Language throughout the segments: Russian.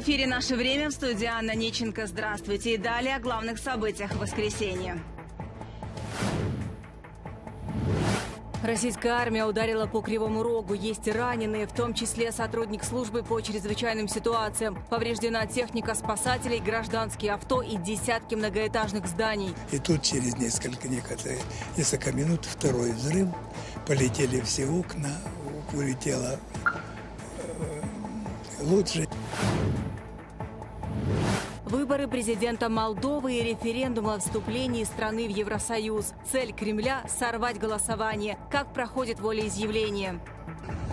эфире «Наше время» в студии Анна Неченко. Здравствуйте. И далее о главных событиях воскресенья. Российская армия ударила по Кривому Рогу. Есть раненые, в том числе сотрудник службы по чрезвычайным ситуациям. Повреждена техника спасателей, гражданские авто и десятки многоэтажных зданий. И тут через несколько, некоторые, несколько минут второй взрыв. Полетели все окна, улетела э, лучше. Выборы президента Молдовы и референдум о вступлении страны в Евросоюз. Цель Кремля – сорвать голосование. Как проходит волеизъявление?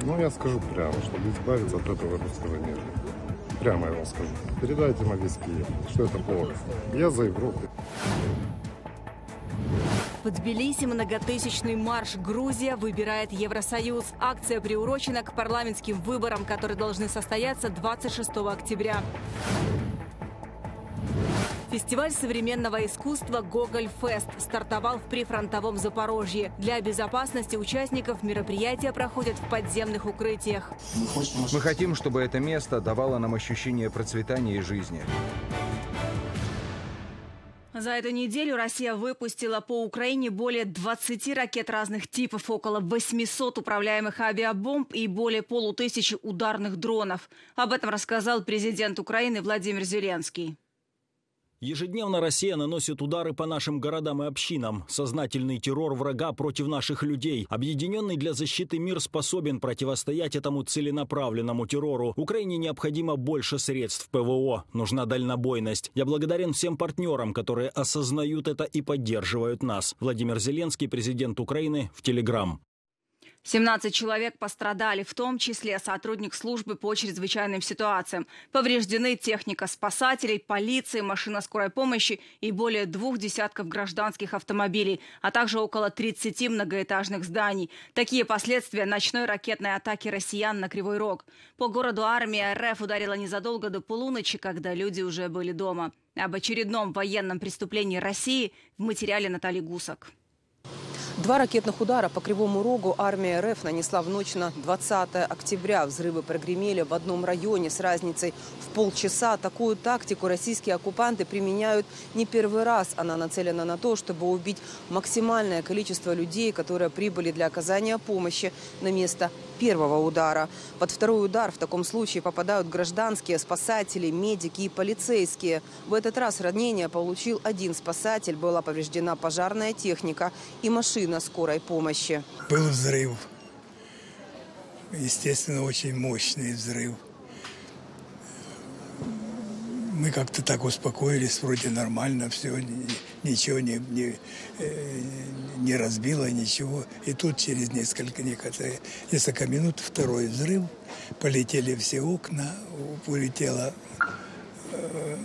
Ну, я скажу прямо, чтобы избавиться от этого русского мира. Прямо я вам скажу. Передайте им что это плохо. Я за Европу. В Тбилиси многотысячный марш «Грузия выбирает Евросоюз». Акция приурочена к парламентским выборам, которые должны состояться 26 октября. Фестиваль современного искусства «Гоголь Фест» стартовал в прифронтовом Запорожье. Для безопасности участников мероприятия проходят в подземных укрытиях. Мы хотим, чтобы это место давало нам ощущение процветания и жизни. За эту неделю Россия выпустила по Украине более 20 ракет разных типов, около 800 управляемых авиабомб и более полутысячи ударных дронов. Об этом рассказал президент Украины Владимир Зеленский. Ежедневно Россия наносит удары по нашим городам и общинам. Сознательный террор врага против наших людей. Объединенный для защиты мир способен противостоять этому целенаправленному террору. Украине необходимо больше средств ПВО. Нужна дальнобойность. Я благодарен всем партнерам, которые осознают это и поддерживают нас. Владимир Зеленский, президент Украины, в Телеграм. 17 человек пострадали, в том числе сотрудник службы по чрезвычайным ситуациям. Повреждены техника спасателей, полиции, машина скорой помощи и более двух десятков гражданских автомобилей, а также около 30 многоэтажных зданий. Такие последствия ночной ракетной атаки россиян на Кривой Рог. По городу армия РФ ударила незадолго до полуночи, когда люди уже были дома. Об очередном военном преступлении России в материале Натальи Гусак. Два ракетных удара по Кривому Рогу армия РФ нанесла в ночь на 20 октября. Взрывы прогремели в одном районе с разницей в полчаса. Такую тактику российские оккупанты применяют не первый раз. Она нацелена на то, чтобы убить максимальное количество людей, которые прибыли для оказания помощи на место первого удара. Под второй удар в таком случае попадают гражданские, спасатели, медики и полицейские. В этот раз ранение получил один спасатель. Была повреждена пожарная техника и машина скорой помощи. Был взрыв. Естественно, очень мощный взрыв мы как-то так успокоились, вроде нормально, все, ничего не, не, э, не разбило, ничего. И тут через несколько, несколько минут второй взрыв, полетели все окна, улетела э,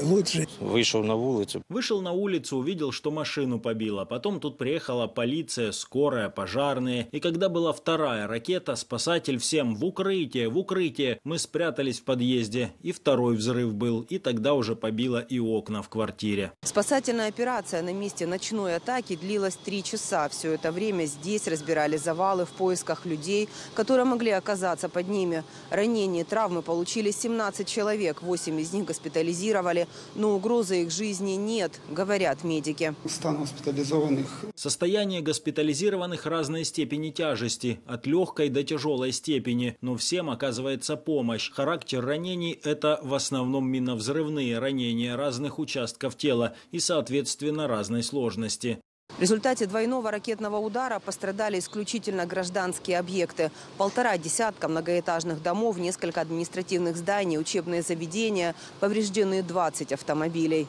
лучше. Вышел на улицу. Вышел на улицу, увидел, что машину побило. Потом тут приехала полиция, скорая, пожарные. И когда была вторая ракета, спасатель всем в укрытие, в укрытие. Мы спрятались в подъезде. И второй взрыв был. И тогда уже побило и окна в квартире. Спасательная операция на месте ночной атаки длилась три часа. Все это время здесь разбирали завалы в поисках людей, которые могли оказаться под ними. Ранения, травмы получили 17 человек. 8 из них госпитализировали но угрозы их жизни нет, говорят медики. Стан госпитализованных. Состояние госпитализированных разной степени тяжести, от легкой до тяжелой степени, но всем оказывается помощь. Характер ранений – это в основном миновзрывные ранения разных участков тела и, соответственно, разной сложности. В результате двойного ракетного удара пострадали исключительно гражданские объекты. Полтора десятка многоэтажных домов, несколько административных зданий, учебные заведения, повреждены 20 автомобилей.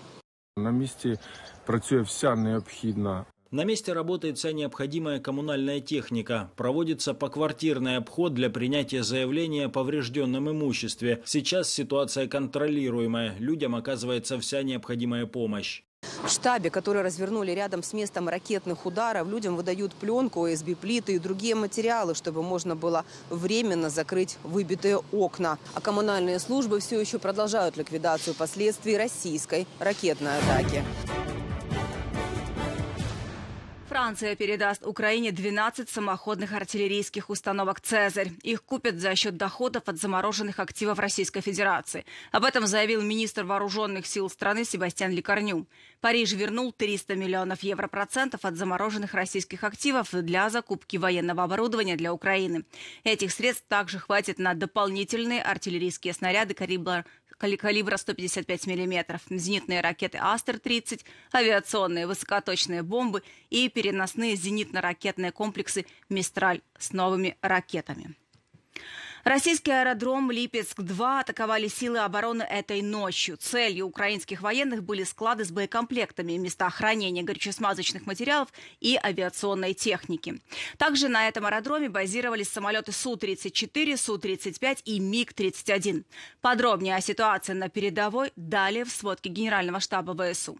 На месте працює вся необхідна на месте работает вся необходимая коммунальная техника. Проводится поквартирный обход для принятия заявления о поврежденном имуществе. Сейчас ситуация контролируемая. Людям оказывается вся необходимая помощь. В штабе, который развернули рядом с местом ракетных ударов, людям выдают пленку, ОСБ-плиты и другие материалы, чтобы можно было временно закрыть выбитые окна. А коммунальные службы все еще продолжают ликвидацию последствий российской ракетной атаки. Франция передаст Украине 12 самоходных артиллерийских установок «Цезарь». Их купят за счет доходов от замороженных активов Российской Федерации. Об этом заявил министр вооруженных сил страны Себастьян Лекарню. Париж вернул 300 миллионов евро процентов от замороженных российских активов для закупки военного оборудования для Украины. Этих средств также хватит на дополнительные артиллерийские снаряды калибра калибра 155 мм, зенитные ракеты «Астер-30», авиационные высокоточные бомбы и переносные зенитно-ракетные комплексы «Мистраль» с новыми ракетами. Российский аэродром Липецк-2 атаковали силы обороны этой ночью. Целью украинских военных были склады с боекомплектами, места хранения горючесмазочных материалов и авиационной техники. Также на этом аэродроме базировались самолеты Су-34, Су-35 и МиГ-31. Подробнее о ситуации на передовой далее в сводке Генерального штаба ВСУ.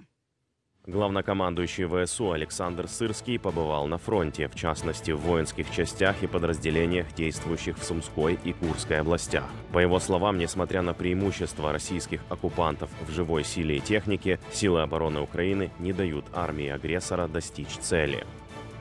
Главнокомандующий ВСУ Александр Сырский побывал на фронте, в частности в воинских частях и подразделениях, действующих в Сумской и Курской областях. По его словам, несмотря на преимущество российских оккупантов в живой силе и технике, силы обороны Украины не дают армии агрессора достичь цели.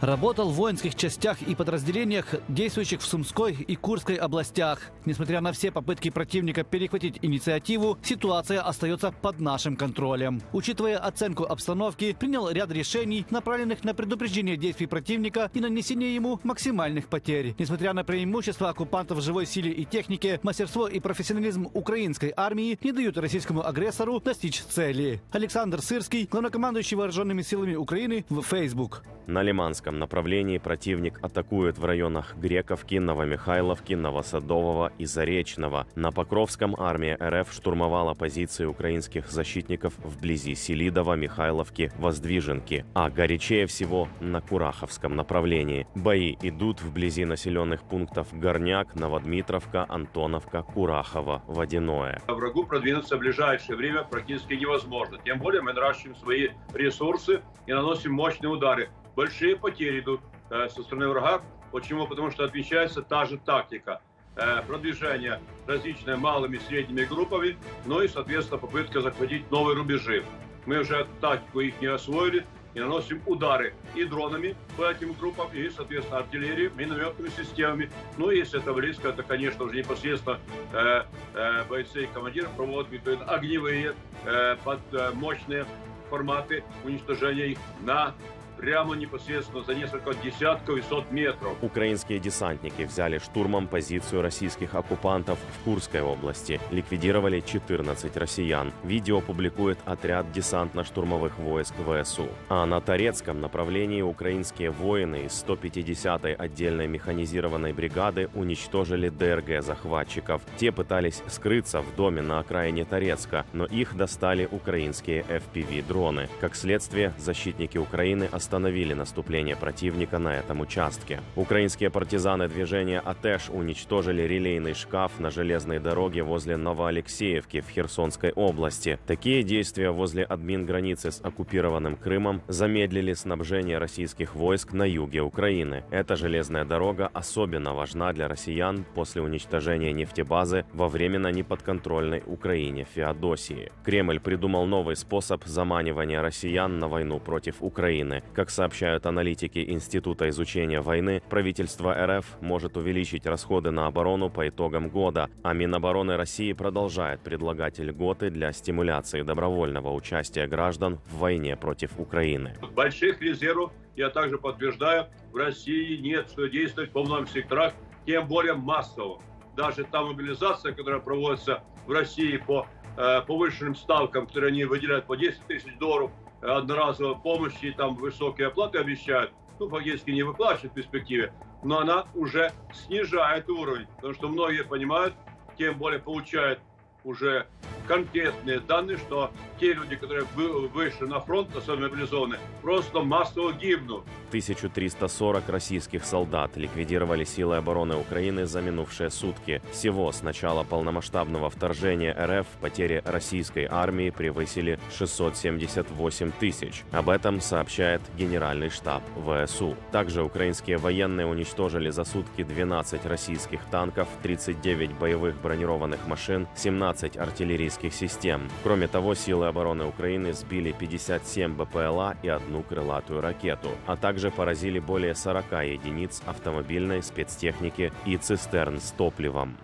Работал в воинских частях и подразделениях, действующих в Сумской и Курской областях. Несмотря на все попытки противника перехватить инициативу, ситуация остается под нашим контролем. Учитывая оценку обстановки, принял ряд решений, направленных на предупреждение действий противника и нанесение ему максимальных потерь. Несмотря на преимущества оккупантов в живой силе и технике, мастерство и профессионализм украинской армии не дают российскому агрессору достичь цели. Александр Сырский, главнокомандующий вооруженными силами Украины, в Facebook. На Лиманском направлении противник атакует в районах Грековки, Новомихайловки, Новосадового и Заречного. На Покровском армия РФ штурмовала позиции украинских защитников вблизи Селидова, Михайловки, Воздвиженки, а горячее всего на Кураховском направлении. Бои идут вблизи населенных пунктов Горняк, Новодмитровка, Антоновка, Курахово, Водяное. Врагу продвинуться в ближайшее время практически невозможно. Тем более мы наращиваем свои ресурсы и наносим мощные удары большие потери идут э, со стороны врага. Почему? Потому что отвечается та же тактика э, продвижения различными малыми и средними группами, ну и, соответственно, попытка захватить новые рубежи. Мы уже эту тактику их не освоили и наносим удары и дронами по этим группам, и, соответственно, артиллерией, минометными системами. Ну, если это близко, это, конечно, уже непосредственно э, э, бойцы и командиры проводят огневые э, под, э, мощные форматы уничтожения их на прямо непосредственно за несколько десятков и сот метров. Украинские десантники взяли штурмом позицию российских оккупантов в Курской области. Ликвидировали 14 россиян. Видео публикует отряд десантно-штурмовых войск ВСУ. А на Торецком направлении украинские воины из 150-й отдельной механизированной бригады уничтожили ДРГ захватчиков. Те пытались скрыться в доме на окраине Торецка, но их достали украинские FPV-дроны. Как следствие, защитники Украины остановились остановили наступление противника на этом участке. Украинские партизаны движения «Атеш» уничтожили релейный шкаф на железной дороге возле Новоалексеевки в Херсонской области. Такие действия возле админ-границы с оккупированным Крымом замедлили снабжение российских войск на юге Украины. Эта железная дорога особенно важна для россиян после уничтожения нефтебазы во временно неподконтрольной Украине Феодосии. Кремль придумал новый способ заманивания россиян на войну против Украины. Как сообщают аналитики Института изучения войны, правительство РФ может увеличить расходы на оборону по итогам года, а Минобороны России продолжает предлагать льготы для стимуляции добровольного участия граждан в войне против Украины. Больших резервов, я также подтверждаю, в России нет, что действовать по многим секторах, тем более массово. Даже та мобилизация, которая проводится в России по э, повышенным ставкам, которые они выделяют по 10 тысяч долларов одноразовой помощи, там высокие оплаты обещают, ну, фактически не выплачивают в перспективе, но она уже снижает уровень, потому что многие понимают, тем более получают уже конкретные данные, что те люди, которые вышли на фронт, особенно мобилизованные, просто массово гибнут. 1340 российских солдат ликвидировали силы обороны Украины за минувшие сутки. Всего с начала полномасштабного вторжения РФ потери российской армии превысили 678 тысяч. Об этом сообщает Генеральный штаб ВСУ. Также украинские военные уничтожили за сутки 12 российских танков, 39 боевых бронированных машин, 17 артиллерийских артиллерийских систем. Кроме того, силы обороны Украины сбили 57 БПЛА и одну крылатую ракету, а также поразили более 40 единиц автомобильной спецтехники и цистерн с топливом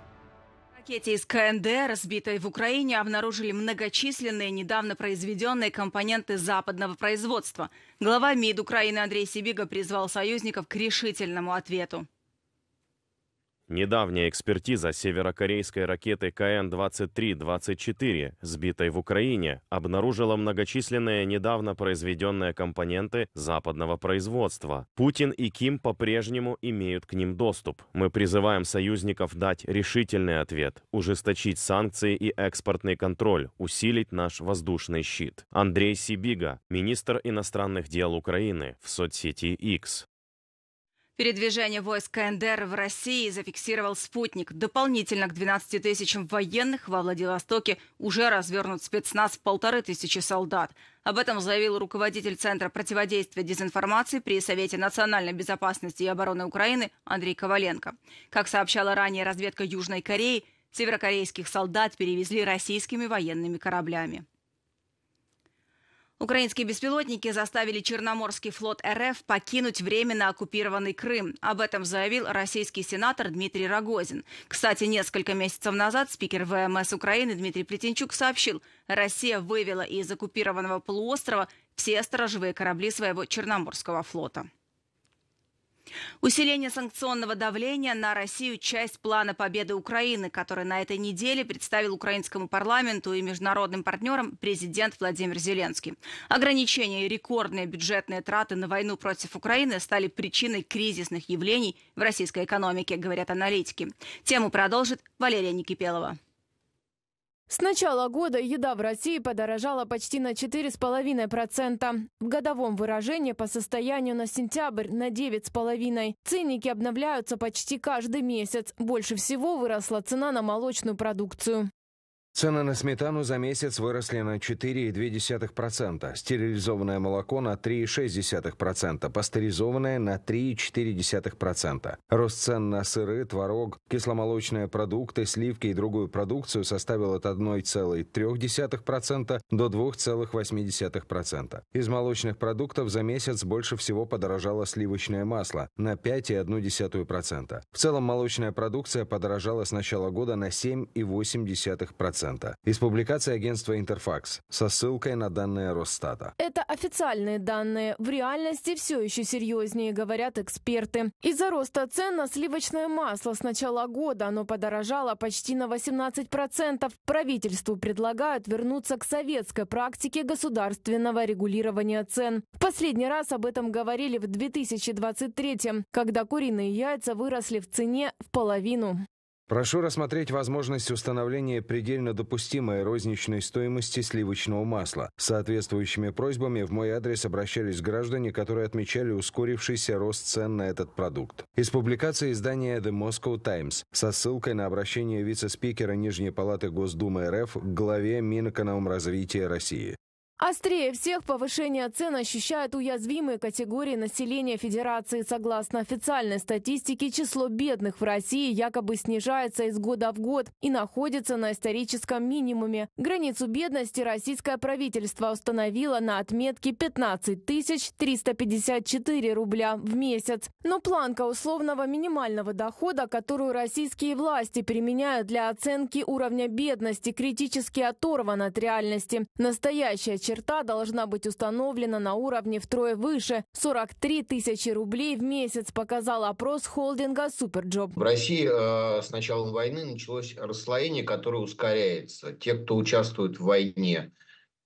ракете из КНДР, сбитой в Украине, обнаружили многочисленные недавно произведенные компоненты западного производства. Глава МИД Украины Андрей Сибига призвал союзников к решительному ответу. Недавняя экспертиза северокорейской ракеты КН-23-24, сбитой в Украине, обнаружила многочисленные недавно произведенные компоненты западного производства. Путин и Ким по-прежнему имеют к ним доступ. Мы призываем союзников дать решительный ответ, ужесточить санкции и экспортный контроль, усилить наш воздушный щит. Андрей Сибига, министр иностранных дел Украины, в соцсети X. Передвижение войск КНДР в России зафиксировал «Спутник». Дополнительно к 12 тысячам военных во Владивостоке уже развернут спецназ полторы тысячи солдат. Об этом заявил руководитель Центра противодействия дезинформации при Совете национальной безопасности и обороны Украины Андрей Коваленко. Как сообщала ранее разведка Южной Кореи, северокорейских солдат перевезли российскими военными кораблями. Украинские беспилотники заставили Черноморский флот РФ покинуть временно оккупированный Крым. Об этом заявил российский сенатор Дмитрий Рогозин. Кстати, несколько месяцев назад спикер ВМС Украины Дмитрий Плетенчук сообщил, Россия вывела из оккупированного полуострова все сторожевые корабли своего Черноморского флота. Усиление санкционного давления на Россию – часть плана победы Украины, который на этой неделе представил украинскому парламенту и международным партнерам президент Владимир Зеленский. Ограничения и рекордные бюджетные траты на войну против Украины стали причиной кризисных явлений в российской экономике, говорят аналитики. Тему продолжит Валерия Никипелова. С начала года еда в России подорожала почти на 4,5%. В годовом выражении по состоянию на сентябрь на 9,5%. Ценники обновляются почти каждый месяц. Больше всего выросла цена на молочную продукцию. Цены на сметану за месяц выросли на 4,2%, стерилизованное молоко на 3,6%, пастеризованное на 3,4%. Рост цен на сыры, творог, кисломолочные продукты, сливки и другую продукцию составил от 1,3% до 2,8%. Из молочных продуктов за месяц больше всего подорожало сливочное масло на 5,1%. В целом молочная продукция подорожала с начала года на 7,8%. Из публикации агентства «Интерфакс» со ссылкой на данные Росстата. Это официальные данные. В реальности все еще серьезнее, говорят эксперты. Из-за роста цен на сливочное масло с начала года оно подорожало почти на 18%. Правительству предлагают вернуться к советской практике государственного регулирования цен. В последний раз об этом говорили в 2023 когда куриные яйца выросли в цене в половину. Прошу рассмотреть возможность установления предельно допустимой розничной стоимости сливочного масла. С соответствующими просьбами в мой адрес обращались граждане, которые отмечали ускорившийся рост цен на этот продукт. Из публикации издания The Moscow Times со ссылкой на обращение вице-спикера Нижней палаты Госдумы РФ к главе Минэкономразвития России. Острее всех повышение цен ощущают уязвимые категории населения Федерации. Согласно официальной статистике, число бедных в России якобы снижается из года в год и находится на историческом минимуме. Границу бедности российское правительство установило на отметке 15 354 рубля в месяц. Но планка условного минимального дохода, которую российские власти применяют для оценки уровня бедности, критически оторвана от реальности. Настоящая черта должна быть установлена на уровне втрое выше. 43 тысячи рублей в месяц показал опрос холдинга «Superjob». В России э, с началом войны началось расслоение, которое ускоряется. Те, кто участвует в войне,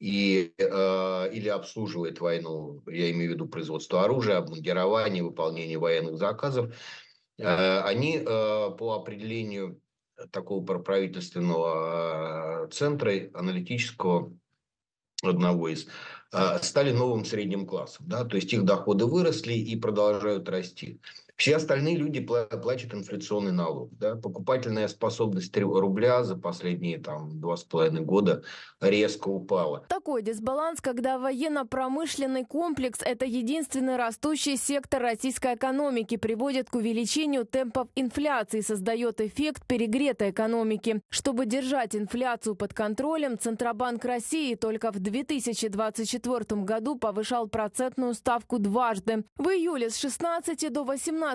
и, э, или обслуживает войну, я имею в виду производство оружия, обмундирование, выполнение военных заказов, э, они э, по определению такого правительственного э, центра аналитического одного из, а, стали новым средним классом. Да? То есть их доходы выросли и продолжают расти. Все остальные люди платят инфляционный налог. Да? Покупательная способность рубля за последние там, два с половиной года резко упала. Такой дисбаланс, когда военно-промышленный комплекс – это единственный растущий сектор российской экономики, приводит к увеличению темпов инфляции, создает эффект перегретой экономики. Чтобы держать инфляцию под контролем, Центробанк России только в 2024 году повышал процентную ставку дважды. В июле с 16 до 18%,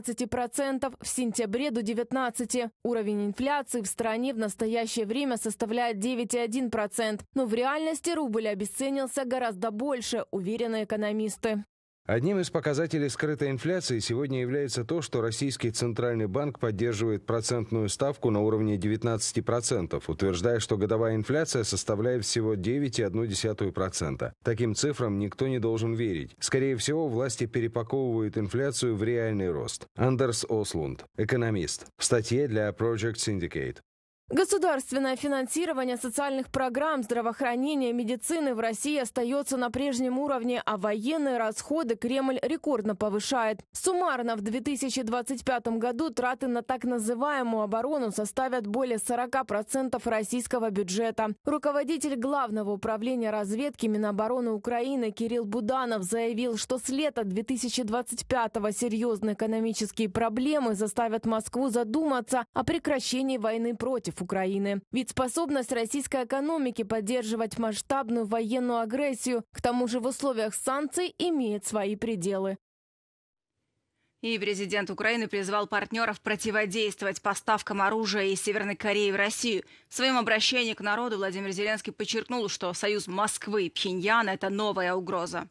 в сентябре до 19%. Уровень инфляции в стране в настоящее время составляет 9,1%. Но в реальности рубль обесценился гораздо больше, уверены экономисты. Одним из показателей скрытой инфляции сегодня является то, что Российский Центральный банк поддерживает процентную ставку на уровне 19%, утверждая, что годовая инфляция составляет всего 9,1%. Таким цифрам никто не должен верить. Скорее всего, власти перепаковывают инфляцию в реальный рост. Андерс Ослунд, экономист, в статье для Project Syndicate. Государственное финансирование социальных программ здравоохранения медицины в России остается на прежнем уровне, а военные расходы Кремль рекордно повышает. Суммарно в 2025 году траты на так называемую оборону составят более 40% российского бюджета. Руководитель Главного управления разведки Минобороны Украины Кирилл Буданов заявил, что с лета 2025-го серьезные экономические проблемы заставят Москву задуматься о прекращении войны против против Украины. Ведь способность российской экономики поддерживать масштабную военную агрессию, к тому же в условиях санкций, имеет свои пределы. И президент Украины призвал партнеров противодействовать поставкам оружия из Северной Кореи в Россию. В своем обращении к народу Владимир Зеленский подчеркнул, что союз Москвы и Пхеньяна – это новая угроза.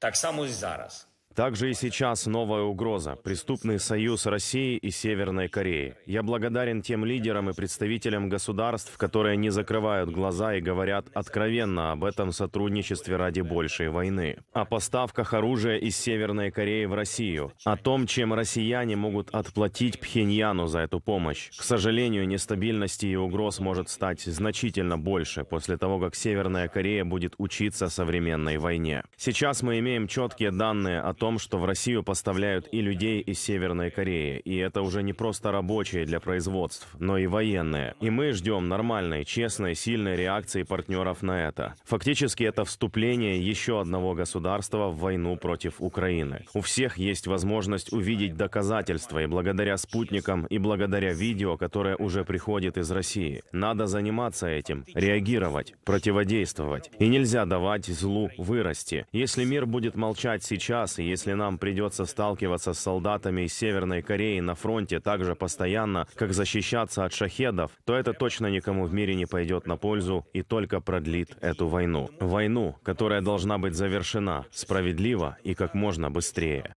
Так само и зараз. Также и сейчас новая угроза – преступный союз России и Северной Кореи. Я благодарен тем лидерам и представителям государств, которые не закрывают глаза и говорят откровенно об этом сотрудничестве ради большей войны. О поставках оружия из Северной Кореи в Россию. О том, чем россияне могут отплатить Пхеньяну за эту помощь. К сожалению, нестабильности и угроз может стать значительно больше после того, как Северная Корея будет учиться современной войне. Сейчас мы имеем четкие данные о том, что в Россию поставляют и людей из Северной Кореи, и это уже не просто рабочие для производств, но и военные. И мы ждем нормальной, честной, сильной реакции партнеров на это. Фактически это вступление еще одного государства в войну против Украины. У всех есть возможность увидеть доказательства, и благодаря спутникам, и благодаря видео, которое уже приходит из России. Надо заниматься этим, реагировать, противодействовать. И нельзя давать злу вырасти. Если мир будет молчать сейчас, и если нам придется сталкиваться с солдатами из Северной Кореи на фронте так же постоянно, как защищаться от шахедов, то это точно никому в мире не пойдет на пользу и только продлит эту войну. Войну, которая должна быть завершена справедливо и как можно быстрее.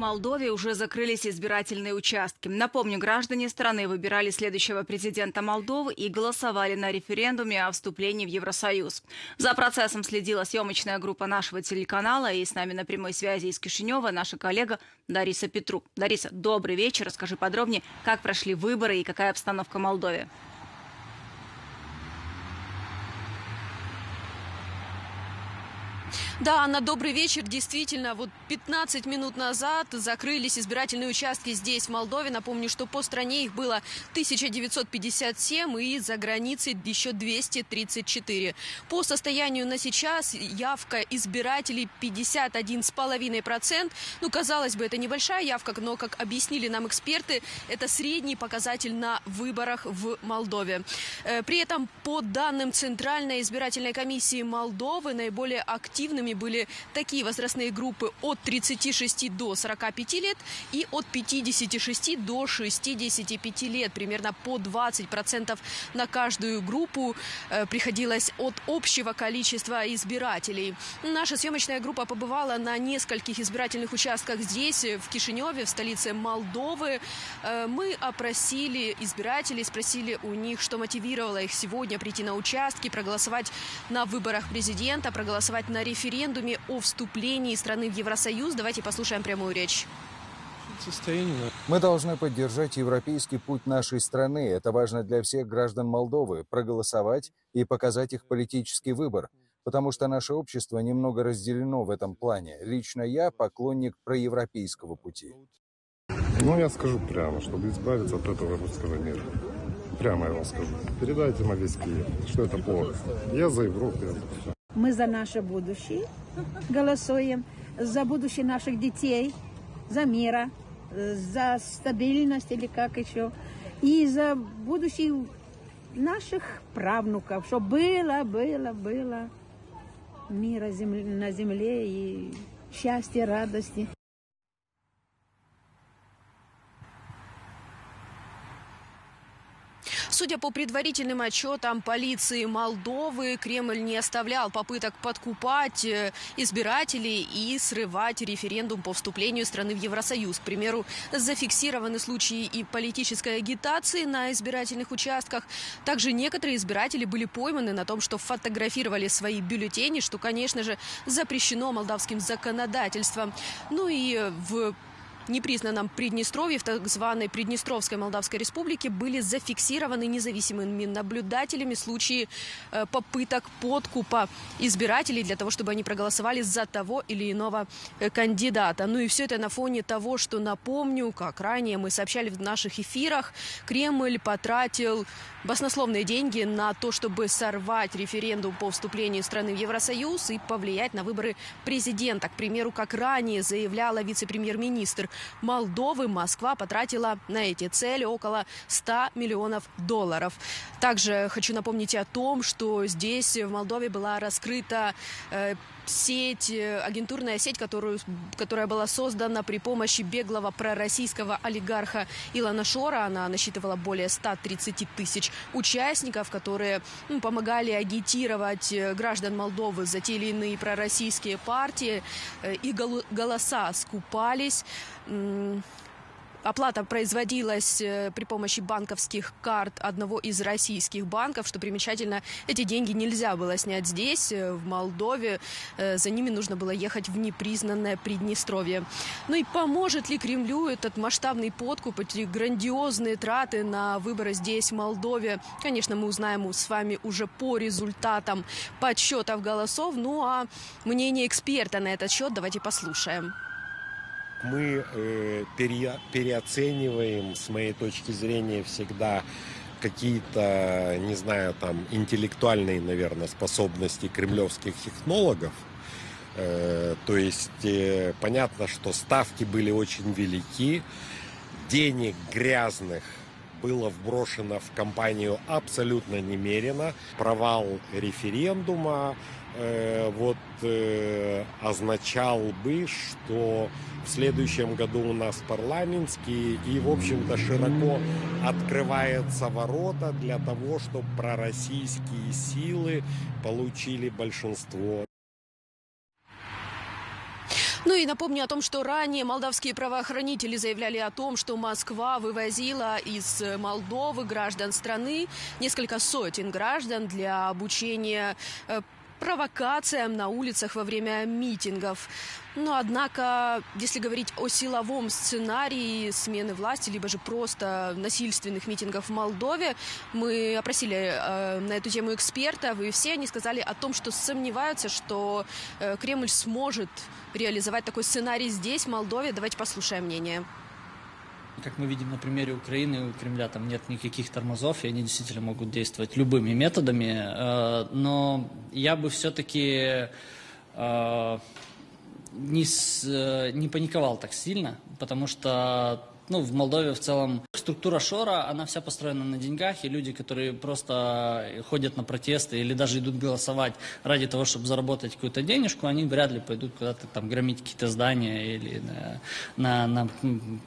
Молдове уже закрылись избирательные участки. Напомню, граждане страны выбирали следующего президента Молдовы и голосовали на референдуме о вступлении в Евросоюз. За процессом следила съемочная группа нашего телеканала, и с нами на прямой связи из Кишинева наша коллега Дариса Петру. Дариса, добрый вечер. Расскажи подробнее, как прошли выборы и какая обстановка в Молдове. Да, Анна, добрый вечер. Действительно, вот 15 минут назад закрылись избирательные участки здесь, в Молдове. Напомню, что по стране их было 1957 и за границей еще 234. По состоянию на сейчас явка избирателей 51,5%. Ну, казалось бы, это небольшая явка, но, как объяснили нам эксперты, это средний показатель на выборах в Молдове. Э, при этом, по данным Центральной избирательной комиссии Молдовы, наиболее активными Ими были такие возрастные группы от 36 до 45 лет и от 56 до 65 лет. Примерно по 20% на каждую группу э, приходилось от общего количества избирателей. Наша съемочная группа побывала на нескольких избирательных участках здесь, в Кишиневе, в столице Молдовы. Э, мы опросили избирателей, спросили у них, что мотивировало их сегодня прийти на участки, проголосовать на выборах президента, проголосовать на референдум референдуме о вступлении страны в Евросоюз. Давайте послушаем прямую речь. Мы должны поддержать европейский путь нашей страны. Это важно для всех граждан Молдовы. Проголосовать и показать их политический выбор. потому что наше общество немного разделено в этом плане. Лично я поклонник проевропейского пути. Ну, я скажу прямо, чтобы избавиться от этого русского мира. Прямо я вам скажу. Передайте на весь Киев, что это плохо. Я за Европу, я за все. Мы за наше будущее голосуем, за будущее наших детей, за мира, за стабильность или как еще, и за будущее наших правнуков, чтобы было, было, было мира на земле и счастья, радости. Судя по предварительным отчетам полиции Молдовы, Кремль не оставлял попыток подкупать э, избирателей и срывать референдум по вступлению страны в Евросоюз. К примеру, зафиксированы случаи и политической агитации на избирательных участках. Также некоторые избиратели были пойманы на том, что фотографировали свои бюллетени, что, конечно же, запрещено молдавским законодательством. Ну и в непризнанном Приднестровье, в так званой Приднестровской Молдавской Республике, были зафиксированы независимыми наблюдателями случаи э, попыток подкупа избирателей для того, чтобы они проголосовали за того или иного э, кандидата. Ну и все это на фоне того, что, напомню, как ранее мы сообщали в наших эфирах, Кремль потратил баснословные деньги на то, чтобы сорвать референдум по вступлению страны в Евросоюз и повлиять на выборы президента. К примеру, как ранее заявляла вице-премьер-министр Молдовы, Москва потратила на эти цели около 100 миллионов долларов. Также хочу напомнить о том, что здесь в Молдове была раскрыта э, сеть, э, агентурная сеть, которую, которая была создана при помощи беглого пророссийского олигарха Илона Шора. Она насчитывала более 130 тысяч участников, которые ну, помогали агитировать э, граждан Молдовы за те или иные пророссийские партии. Э, и голоса скупались Оплата производилась э, при помощи банковских карт одного из российских банков. Что примечательно, эти деньги нельзя было снять здесь, э, в Молдове. Э, за ними нужно было ехать в непризнанное Приднестровье. Ну и поможет ли Кремлю этот масштабный подкуп, эти грандиозные траты на выборы здесь, в Молдове? Конечно, мы узнаем с вами уже по результатам подсчетов голосов. Ну а мнение эксперта на этот счет давайте послушаем мы э, пере, переоцениваем, с моей точки зрения, всегда какие-то, не знаю, там, интеллектуальные, наверное, способности кремлевских технологов. Э, то есть э, понятно, что ставки были очень велики, денег грязных было вброшено в компанию абсолютно немерено. Провал референдума э, вот э, означал бы, что в следующем году у нас парламентские и, в общем-то, широко открываются ворота для того, чтобы пророссийские силы получили большинство. Ну и напомню о том, что ранее молдавские правоохранители заявляли о том, что Москва вывозила из Молдовы граждан страны, несколько сотен граждан для обучения э, провокациям на улицах во время митингов. Но, однако, если говорить о силовом сценарии смены власти, либо же просто насильственных митингов в Молдове, мы опросили э, на эту тему экспертов, и все они сказали о том, что сомневаются, что э, Кремль сможет реализовать такой сценарий здесь, в Молдове. Давайте послушаем мнение. Как мы видим на примере Украины, у Кремля там нет никаких тормозов, и они действительно могут действовать любыми методами. Э, но я бы все-таки э, не, э, не паниковал так сильно, потому что ну, в Молдове в целом структура Шора, она вся построена на деньгах, и люди, которые просто ходят на протесты или даже идут голосовать ради того, чтобы заработать какую-то денежку, они вряд ли пойдут куда-то там громить какие-то здания или на, на, на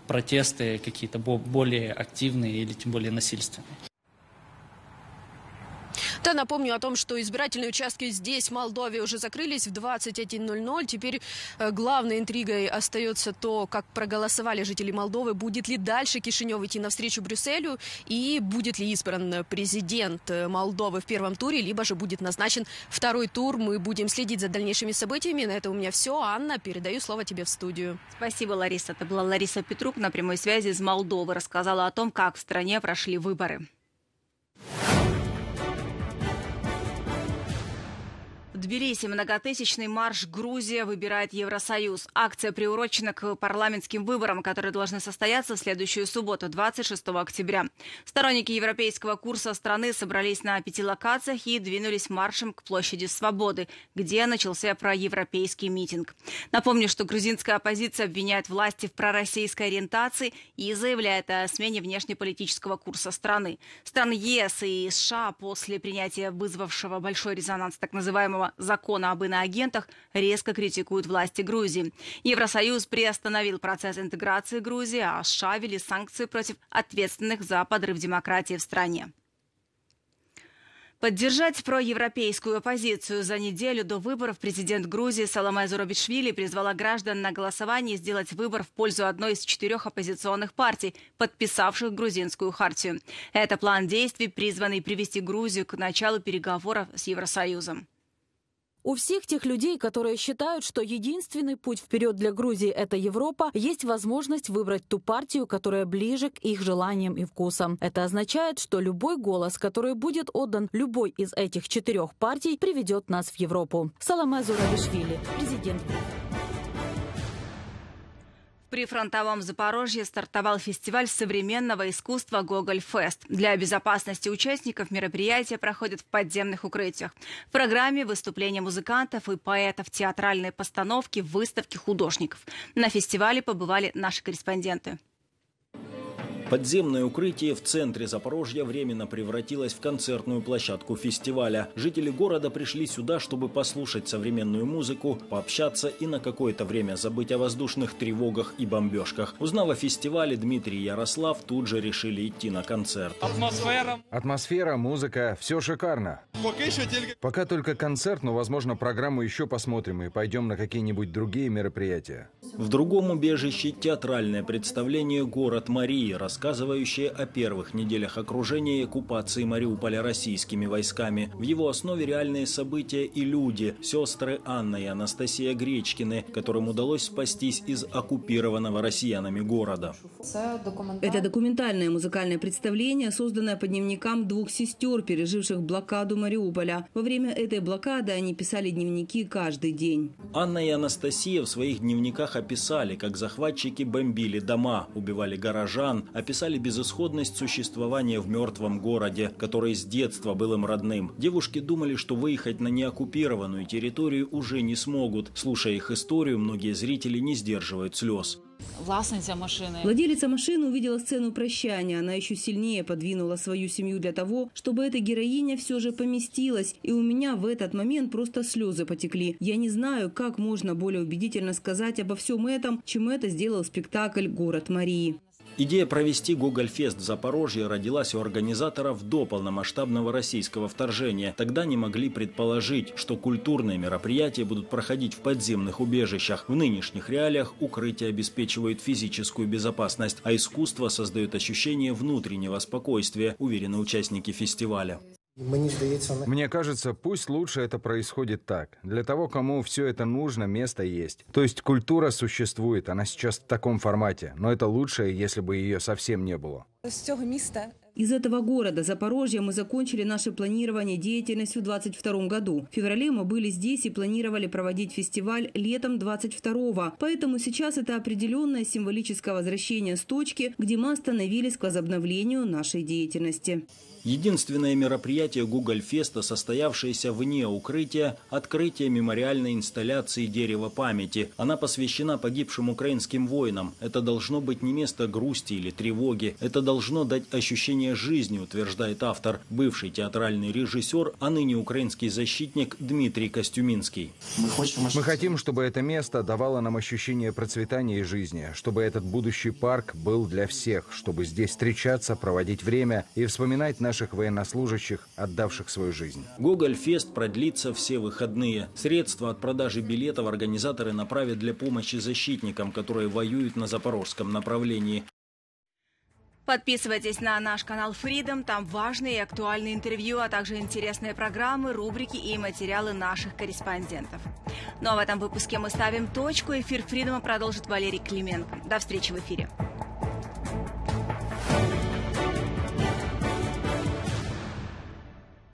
протесты какие-то более активные или тем более насильственные. Да, напомню о том, что избирательные участки здесь, в Молдове, уже закрылись в 21.00. Теперь э, главной интригой остается то, как проголосовали жители Молдовы. Будет ли дальше Кишинев идти навстречу Брюсселю и будет ли избран президент э, Молдовы в первом туре, либо же будет назначен второй тур. Мы будем следить за дальнейшими событиями. На это у меня все. Анна, передаю слово тебе в студию. Спасибо, Лариса. Это была Лариса Петрук на прямой связи из Молдовы. Рассказала о том, как в стране прошли выборы. Тбилиси многотысячный марш «Грузия выбирает Евросоюз». Акция приурочена к парламентским выборам, которые должны состояться в следующую субботу, 26 октября. Сторонники европейского курса страны собрались на пяти локациях и двинулись маршем к площади Свободы, где начался проевропейский митинг. Напомню, что грузинская оппозиция обвиняет власти в пророссийской ориентации и заявляет о смене внешнеполитического курса страны. Страны ЕС и США после принятия вызвавшего большой резонанс так называемого закона об иноагентах резко критикуют власти Грузии. Евросоюз приостановил процесс интеграции Грузии, а США ввели санкции против ответственных за подрыв демократии в стране. Поддержать проевропейскую оппозицию за неделю до выборов президент Грузии Саламе Зурабишвили призвала граждан на голосование сделать выбор в пользу одной из четырех оппозиционных партий, подписавших грузинскую хартию. Это план действий, призванный привести Грузию к началу переговоров с Евросоюзом. У всех тех людей, которые считают, что единственный путь вперед для Грузии – это Европа, есть возможность выбрать ту партию, которая ближе к их желаниям и вкусам. Это означает, что любой голос, который будет отдан любой из этих четырех партий, приведет нас в Европу. Саламе Зурабишвили, президент прифронтовом Запорожье стартовал фестиваль современного искусства «Гоголь-фест». Для безопасности участников мероприятия проходят в подземных укрытиях. В программе выступления музыкантов и поэтов, театральные постановки, выставки художников. На фестивале побывали наши корреспонденты. Подземное укрытие в центре Запорожья временно превратилось в концертную площадку фестиваля. Жители города пришли сюда, чтобы послушать современную музыку, пообщаться и на какое-то время забыть о воздушных тревогах и бомбежках. Узнав о фестивале, Дмитрий и Ярослав тут же решили идти на концерт. Атмосфера. Атмосфера, музыка, все шикарно. Пока только концерт, но, возможно, программу еще посмотрим и пойдем на какие-нибудь другие мероприятия. В другом убежище театральное представление «Город Марии» рассказывающее о первых неделях окружения и оккупации Мариуполя российскими войсками. В его основе реальные события и люди, сестры Анна и Анастасия Гречкины, которым удалось спастись из оккупированного россиянами города. Это документальное музыкальное представление, созданное по дневникам двух сестер, переживших блокаду Мариуполя. Во время этой блокады они писали дневники каждый день. Анна и Анастасия в своих дневниках описали, как захватчики бомбили дома, убивали горожан, описали безысходность существования в мертвом городе, который с детства был им родным. Девушки думали, что выехать на неоккупированную территорию уже не смогут. Слушая их историю, многие зрители не сдерживают слез. Владелица машины увидела сцену прощания. Она еще сильнее подвинула свою семью для того, чтобы эта героиня все же поместилась. И у меня в этот момент просто слезы потекли. Я не знаю, как можно более убедительно сказать обо всем этом, чем это сделал спектакль «Город Марии». Идея провести Гогольфест в Запорожье родилась у организаторов до полномасштабного российского вторжения. Тогда не могли предположить, что культурные мероприятия будут проходить в подземных убежищах. В нынешних реалиях укрытия обеспечивают физическую безопасность, а искусство создает ощущение внутреннего спокойствия, уверены участники фестиваля. Мне кажется, пусть лучше это происходит так. Для того, кому все это нужно, место есть. То есть культура существует, она сейчас в таком формате, но это лучше, если бы ее совсем не было. Из этого города, Запорожья, мы закончили наше планирование деятельности в 2022 году. В феврале мы были здесь и планировали проводить фестиваль летом 2022. Поэтому сейчас это определенное символическое возвращение с точки, где мы остановились к возобновлению нашей деятельности. Единственное мероприятие Google Феста, состоявшееся вне укрытия – открытие мемориальной инсталляции «Дерево памяти». Она посвящена погибшим украинским воинам. Это должно быть не место грусти или тревоги. Это должно дать ощущение жизни, утверждает автор, бывший театральный режиссер, а ныне украинский защитник Дмитрий Костюминский. Мы хотим, чтобы это место давало нам ощущение процветания и жизни, чтобы этот будущий парк был для всех, чтобы здесь встречаться, проводить время и вспоминать наши наших военнослужащих, отдавших свою жизнь. Гоголь-фест продлится все выходные. Средства от продажи билетов организаторы направят для помощи защитникам, которые воюют на запорожском направлении. Подписывайтесь на наш канал Freedom, там важные и актуальные интервью, а также интересные программы, рубрики и материалы наших корреспондентов. Ну а в этом выпуске мы ставим точку. Эфир Freedom продолжит Валерий Клименко. До встречи в эфире.